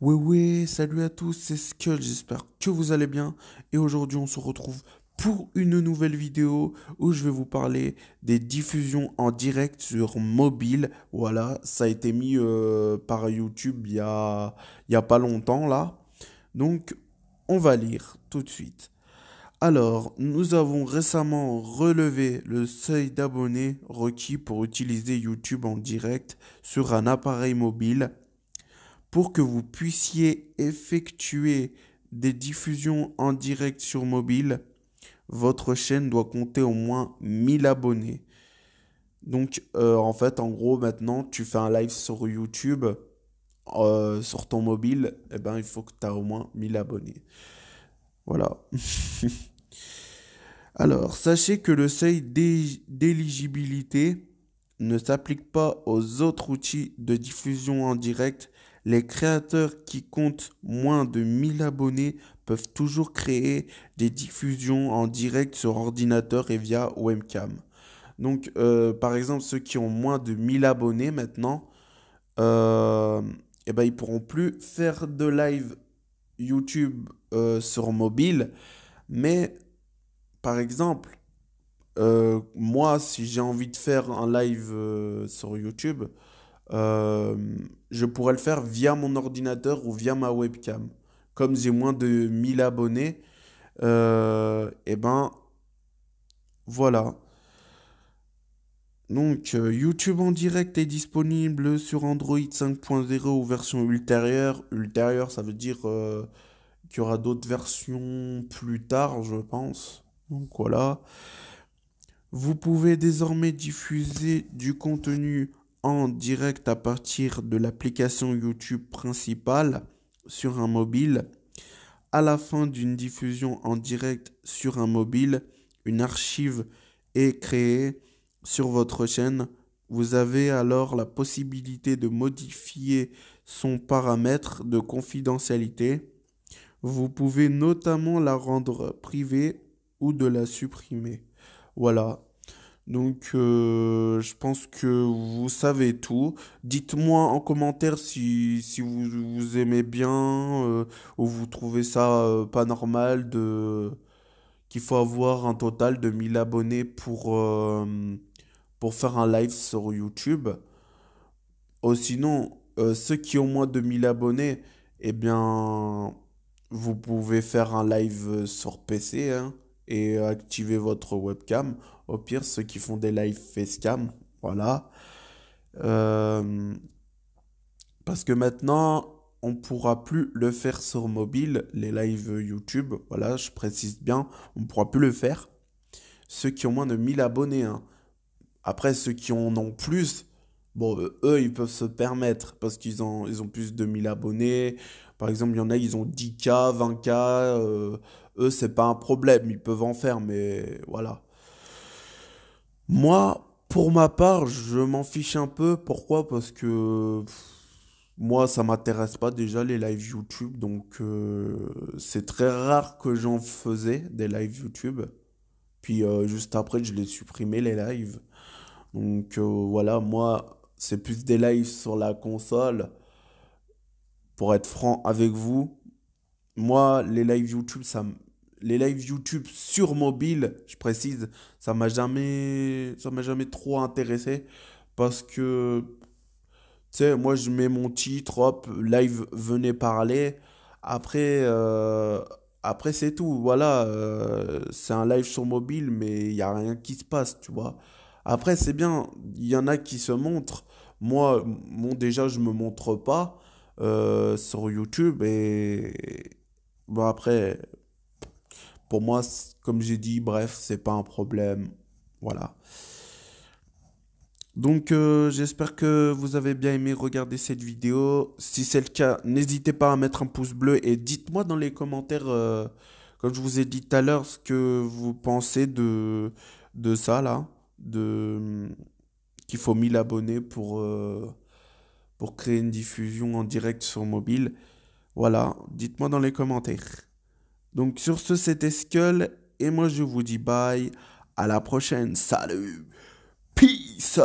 Ouais ouais, salut à tous, c'est Skull, j'espère que vous allez bien. Et aujourd'hui on se retrouve pour une nouvelle vidéo où je vais vous parler des diffusions en direct sur mobile. Voilà, ça a été mis euh, par YouTube il y a, y a pas longtemps là. Donc on va lire tout de suite. Alors, nous avons récemment relevé le seuil d'abonnés requis pour utiliser YouTube en direct sur un appareil mobile pour que vous puissiez effectuer des diffusions en direct sur mobile, votre chaîne doit compter au moins 1000 abonnés. Donc, euh, en fait, en gros, maintenant, tu fais un live sur YouTube, euh, sur ton mobile, eh ben, il faut que tu aies au moins 1000 abonnés. Voilà. Alors, sachez que le seuil d'éligibilité ne s'applique pas aux autres outils de diffusion en direct les créateurs qui comptent moins de 1000 abonnés peuvent toujours créer des diffusions en direct sur ordinateur et via webcam. Donc, euh, par exemple, ceux qui ont moins de 1000 abonnés maintenant, euh, eh ben, ils pourront plus faire de live YouTube euh, sur mobile. Mais, par exemple, moi, si j'ai envie de faire un live sur YouTube, euh, je pourrais le faire via mon ordinateur ou via ma webcam. Comme j'ai moins de 1000 abonnés, euh, et eh ben voilà. Donc euh, YouTube en direct est disponible sur Android 5.0 ou version ultérieure. Ultérieure, ça veut dire qu'il y aura d'autres versions plus tard, je pense. Donc voilà. Vous pouvez désormais diffuser du contenu en direct à partir de l'application YouTube principale sur un mobile. À la fin d'une diffusion en direct sur un mobile, une archive est créée sur votre chaîne. Vous avez alors la possibilité de modifier son paramètre de confidentialité. Vous pouvez notamment la rendre privée ou de la supprimer. Voilà, donc, euh, je pense que vous savez tout. Dites-moi en commentaire si, vous, vous aimez bien euh, ou vous trouvez ça euh, pas normal de qu'il faut avoir un total de 1000 abonnés pour, faire un live sur YouTube. Ou sinon, ceux qui ont moins de 1000 abonnés, eh bien, vous pouvez faire un live sur PC. Hein et activez votre webcam. Au pire, ceux qui font des live facecam, voilà. Euh, parce que maintenant, on pourra plus le faire sur mobile, les lives YouTube. Voilà, je précise bien, on ne pourra plus le faire. Ceux qui ont moins de 1000 abonnés. Hein. Après, ceux qui en ont plus, bon, eux, ils peuvent se permettre parce qu'ils ont, ils ont plus de 1000 abonnés. Par exemple, il y en a, ils ont 10K, 20K. Euh, eux, c'est pas un problème, ils peuvent en faire, mais voilà. Moi, pour ma part, je m'en fiche un peu. Pourquoi? Parce que moi, ça m'intéresse pas déjà les lives YouTube, donc euh, c'est très rare que j'en faisais des lives YouTube. Puis euh, juste après, je les supprimé les lives. Donc euh, voilà, moi, c'est plus des lives sur la console. Pour être franc avec vous, moi, les lives YouTube, ça, les lives YouTube sur mobile, je précise, ça m'a jamais, ça m'a jamais trop intéressé parce que, tu sais, moi je mets mon titre, hop, live venez parler. Après, euh, après c'est tout, voilà, euh, c'est un live sur mobile, mais il n'y a rien qui se passe, tu vois. Après, c'est bien, il y en a qui se montrent. Moi, bon, déjà, je me montre pas euh, sur YouTube et bon, après, pour moi, comme j'ai dit, bref, c'est pas un problème. Voilà. Donc euh, j'espère que vous avez bien aimé regarder cette vidéo. Si c'est le cas, n'hésitez pas à mettre un pouce bleu et dites-moi dans les commentaires, euh, comme je vous ai dit tout à l'heure, ce que vous pensez de, ça là, de qu'il faut 1000 abonnés pour, euh, pour créer une diffusion en direct sur mobile. Voilà, dites-moi dans les commentaires. Donc sur ce, c'était Skull. Et moi, je vous dis bye. À la prochaine. Salut. Peace.